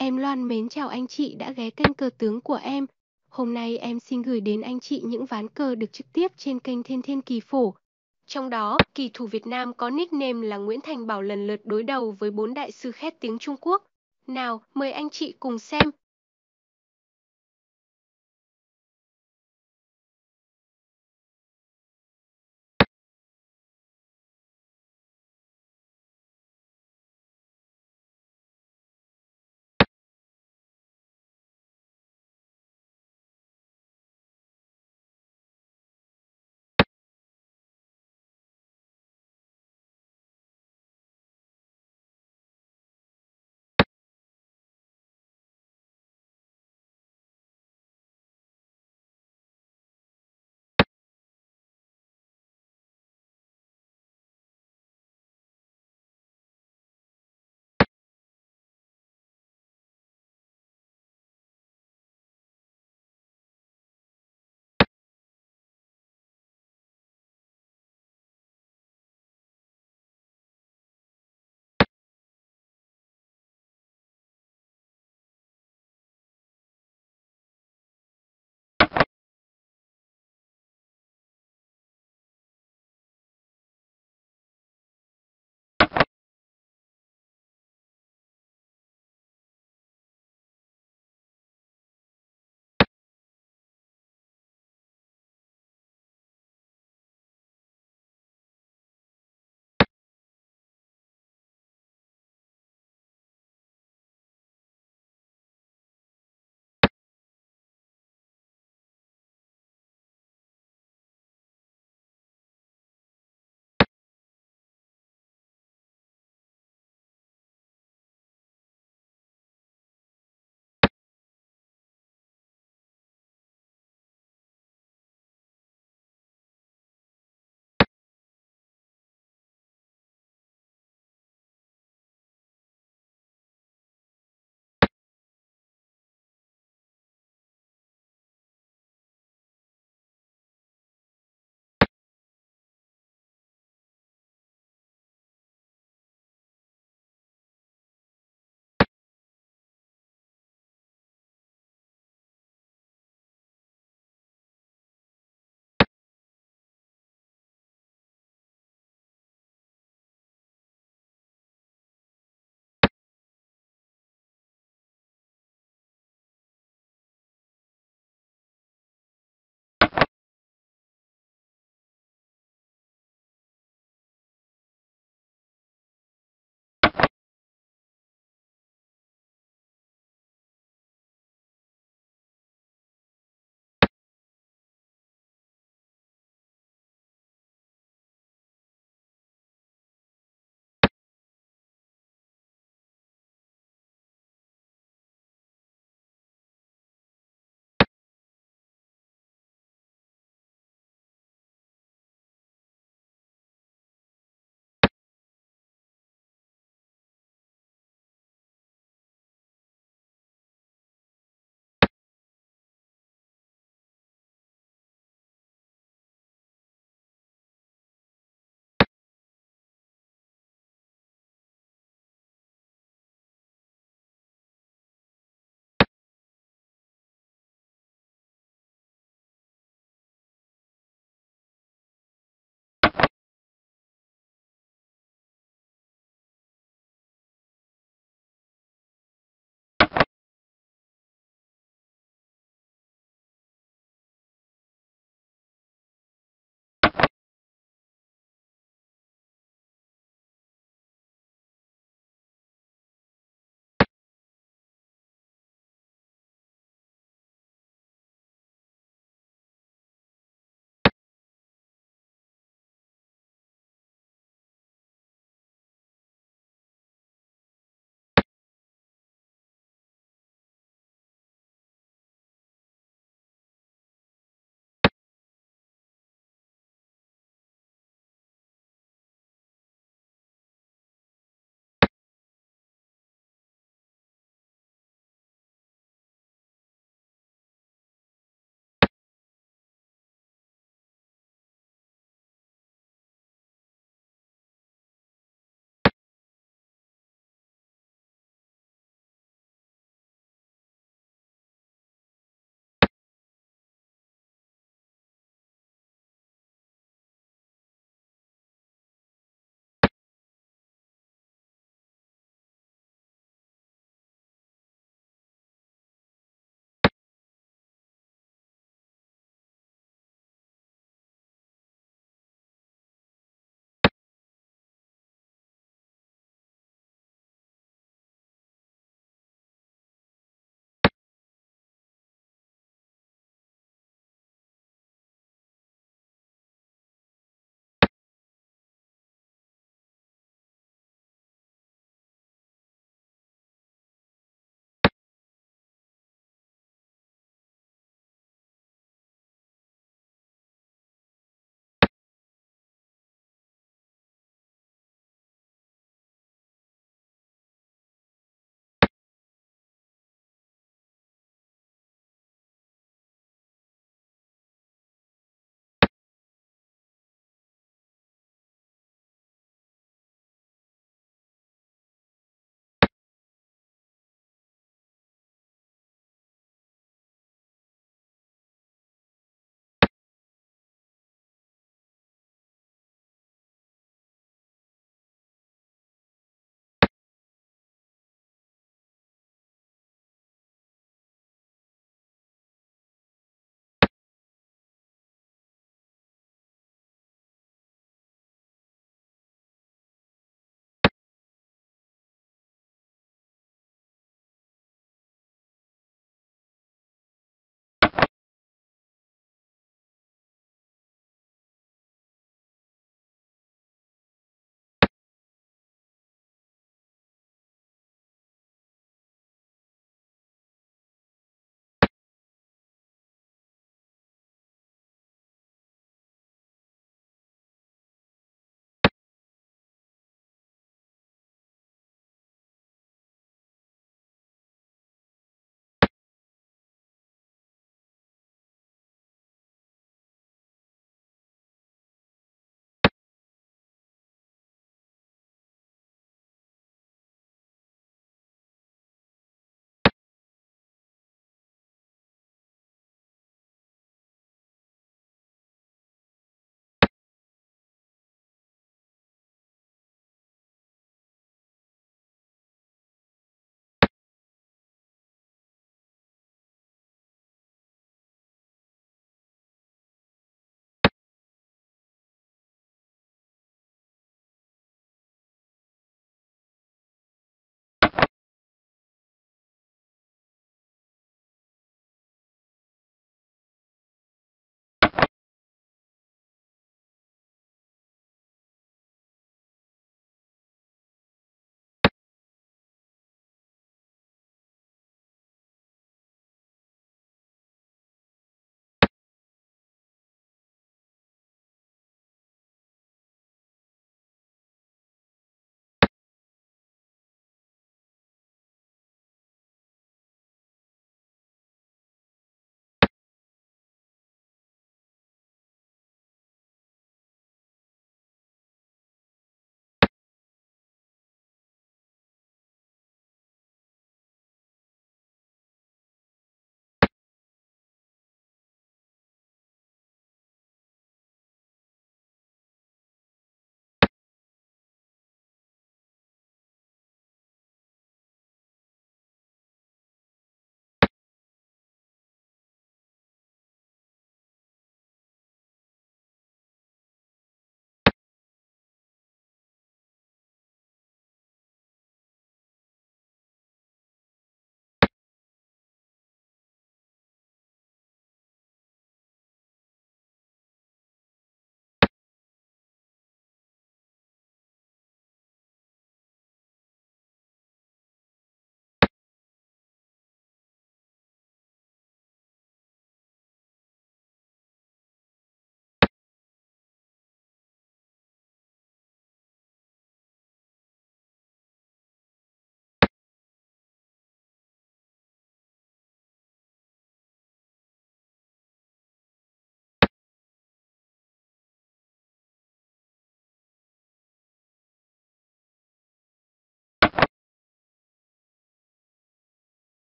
Em Loan mến chào anh chị đã ghé kênh cờ tướng của em. Hôm nay em xin gửi đến anh chị những ván cờ được trực tiếp trên kênh Thiên Thiên Kỳ Phổ. Trong đó, kỳ thủ Việt Nam có nickname là Nguyễn Thành Bảo lần lượt đối đầu với bốn đại sư khét tiếng Trung Quốc. Nào, mời anh chị cùng xem.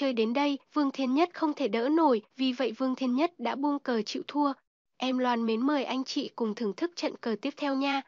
Chơi đến đây, Vương Thiên Nhất không thể đỡ nổi, vì vậy Vương Thiên Nhất đã buông cờ chịu thua. Em Loan mến mời anh chị cùng thưởng thức trận cờ tiếp theo nha.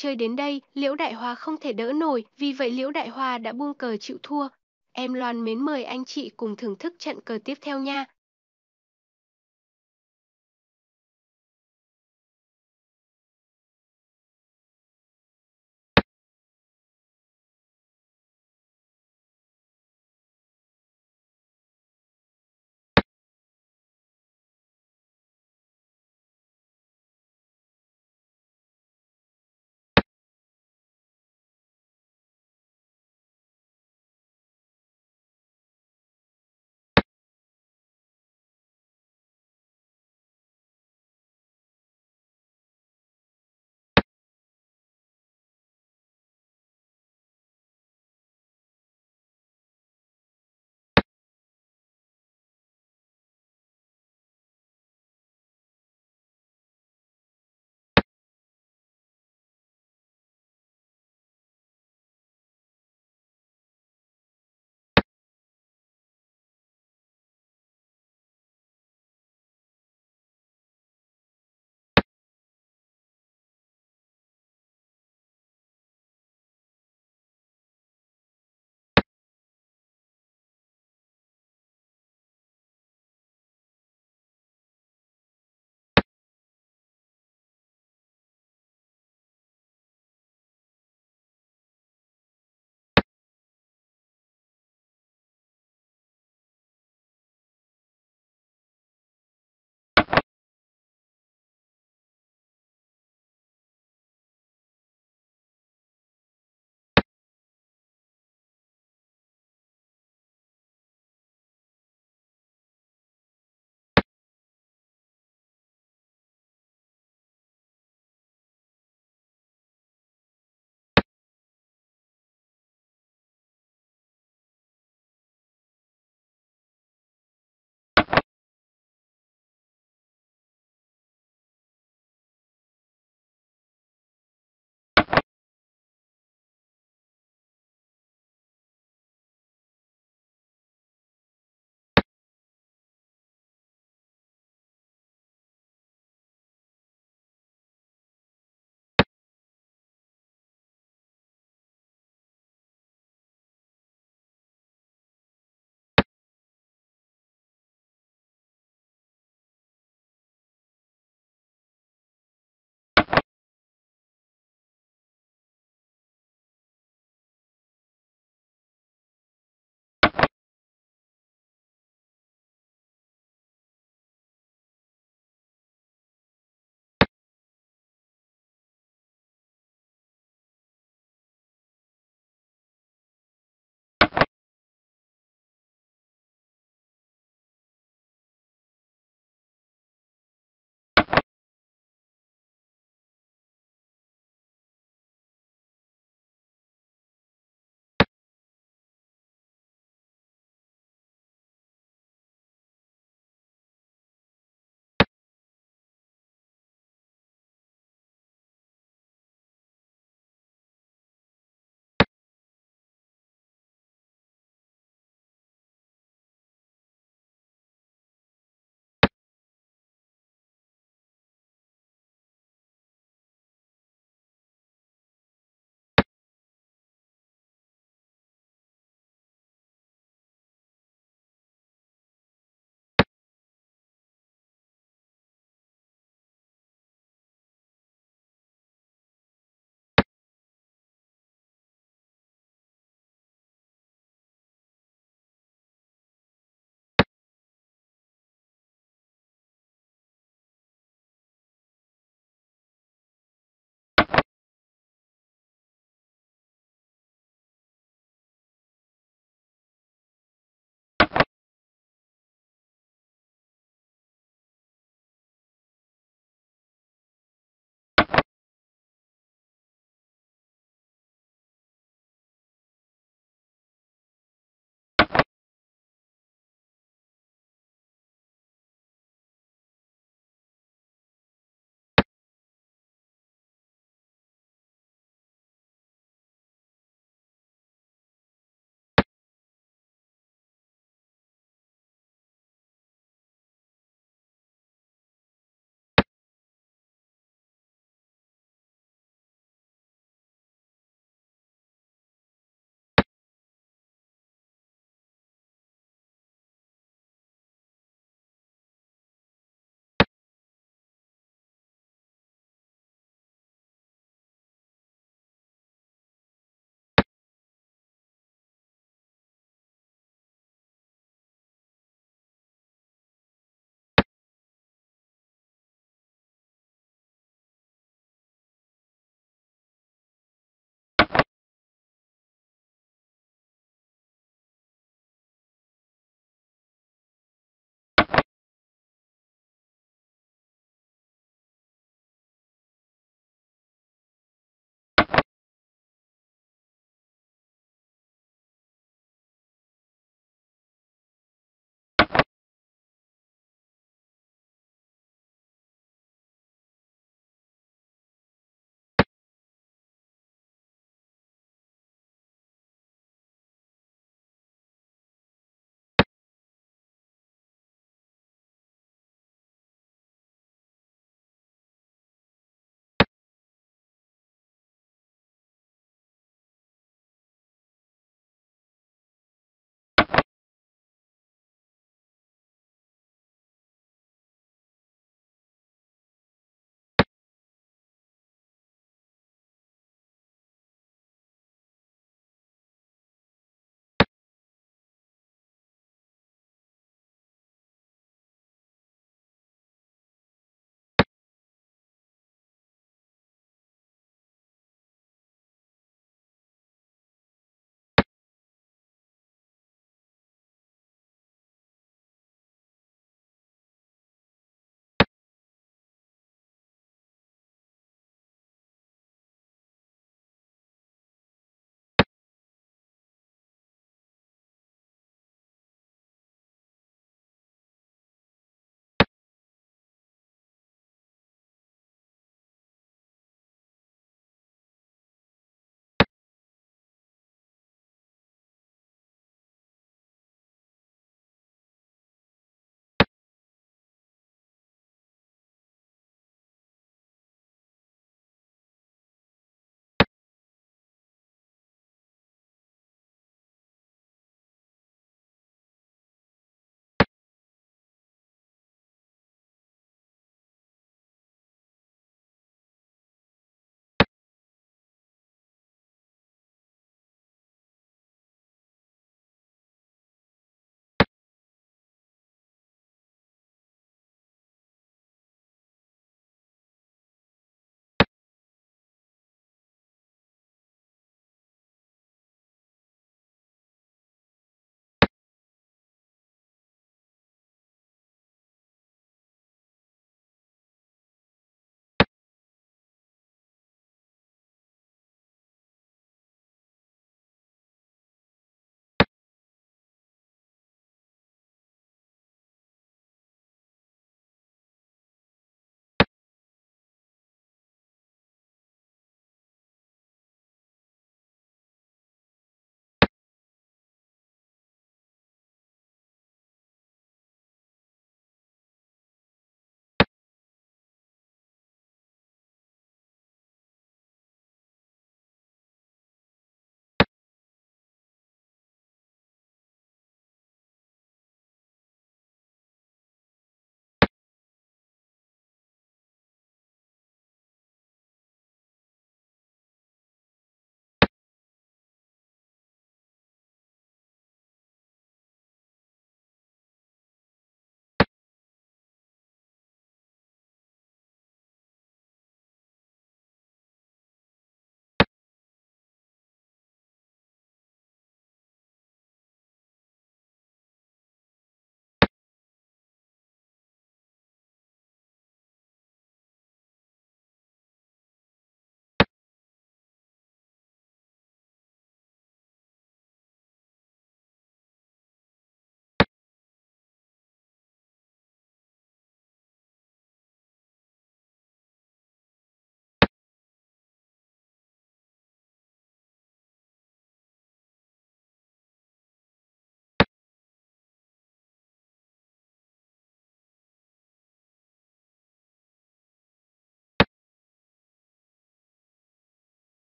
Chơi đến đây, Liễu Đại Hoa không thể đỡ nổi, vì vậy Liễu Đại Hoa đã buông cờ chịu thua. Em Loan mến mời anh chị cùng thưởng thức trận cờ tiếp theo nha.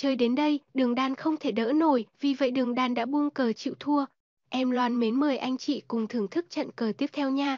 Chơi đến đây, Đường Đan không thể đỡ nổi, vì vậy Đường Đan đã buông cờ chịu thua. Em Loan mến mời anh chị cùng thưởng thức trận cờ tiếp theo nha.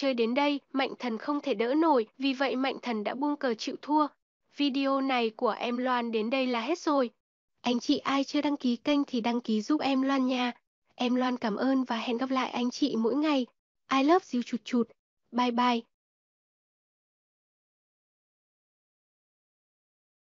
Chơi đến đây, Mạnh Thần không thể đỡ nổi, vì vậy Mạnh Thần đã buông cờ chịu thua. Video này của em Loan đến đây là hết rồi. Anh chị ai chưa đăng ký kênh thì đăng ký giúp em Loan nha. Em Loan cảm ơn và hẹn gặp lại anh chị mỗi ngày. I love you chụt chụt. Bye bye.